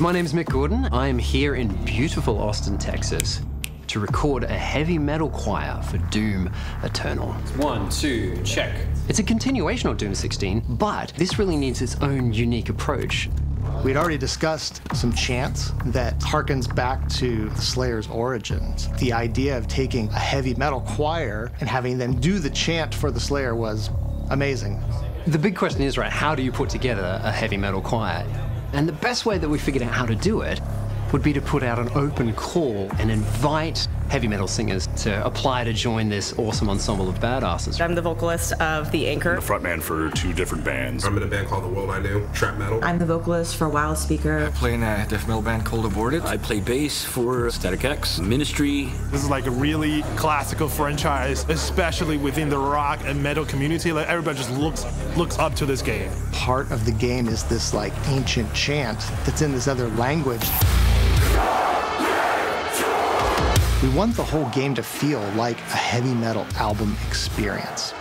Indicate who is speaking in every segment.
Speaker 1: My name's Mick Gordon. I am here in beautiful Austin, Texas to record a heavy metal choir for Doom Eternal.
Speaker 2: One, two, check.
Speaker 1: It's a continuation of Doom 16, but this really needs its own unique approach.
Speaker 3: We'd already discussed some chants that harkens back to the Slayer's origins. The idea of taking a heavy metal choir and having them do the chant for the Slayer was amazing.
Speaker 1: The big question is, right, how do you put together a heavy metal choir? And the best way that we figured out how to do it would be to put out an open call and invite heavy metal singers to apply to join this awesome ensemble of badasses.
Speaker 4: I'm the vocalist of The Anchor.
Speaker 5: I'm The frontman for two different bands.
Speaker 6: I'm in a band called The World I Knew, trap metal.
Speaker 7: I'm the vocalist for Wild Speaker.
Speaker 8: I play in a death metal band called Aborted.
Speaker 9: I play bass for Static X, Ministry.
Speaker 10: This is like a really classical franchise, especially within the rock and metal community. Like everybody just looks looks up to this game.
Speaker 3: Part of the game is this like ancient chant that's in this other language. We want the whole game to feel like a heavy metal album experience.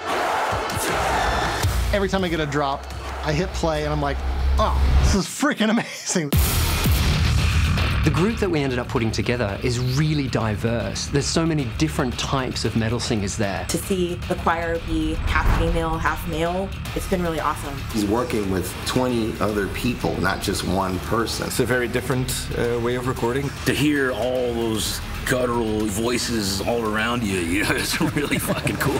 Speaker 3: Every time I get a drop, I hit play and I'm like, oh, this is freaking amazing.
Speaker 1: The group that we ended up putting together is really diverse. There's so many different types of metal singers there.
Speaker 4: To see the choir be half female, half male, it's been really awesome.
Speaker 11: He's working with 20 other people, not just one person.
Speaker 8: It's a very different uh, way of recording.
Speaker 9: To hear all those guttural voices all around you, you know, it's really fucking cool.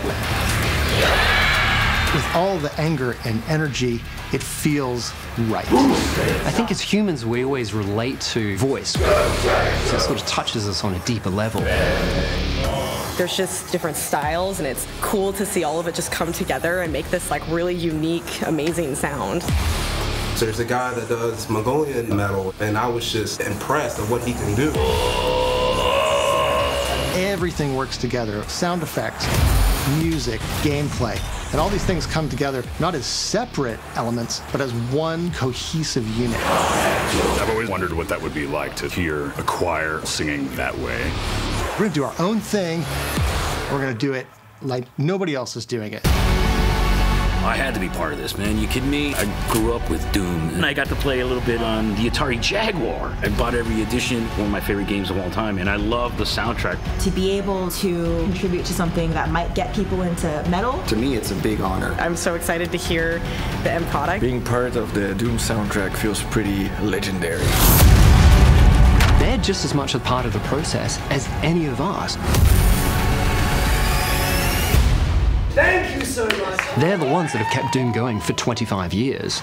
Speaker 3: With all the anger and energy, it feels right.
Speaker 1: I think as humans, we always relate to voice. So it sort of touches us on a deeper level.
Speaker 4: There's just different styles, and it's cool to see all of it just come together and make this like really unique, amazing sound.
Speaker 6: So there's a guy that does Mongolian metal, and I was just impressed at what he can do.
Speaker 3: Everything works together sound effects, music, gameplay. And all these things come together not as separate elements, but as one cohesive unit.
Speaker 5: I've always wondered what that would be like to hear a choir singing that way.
Speaker 3: We're gonna do our own thing. We're gonna do it like nobody else is doing it.
Speaker 9: I had to be part of this, man. You kidding me? I grew up with Doom, and I got to play a little bit on the Atari Jaguar. I bought every edition, one of my favorite games of all time, and I love the soundtrack.
Speaker 7: To be able to contribute to something that might get people into metal.
Speaker 11: To me, it's a big honor.
Speaker 4: I'm so excited to hear the end product.
Speaker 8: Being part of the Doom soundtrack feels pretty legendary.
Speaker 1: They're just as much a part of the process as any of us.
Speaker 12: Thank you so much.
Speaker 1: They're the ones that have kept Doom going for 25 years.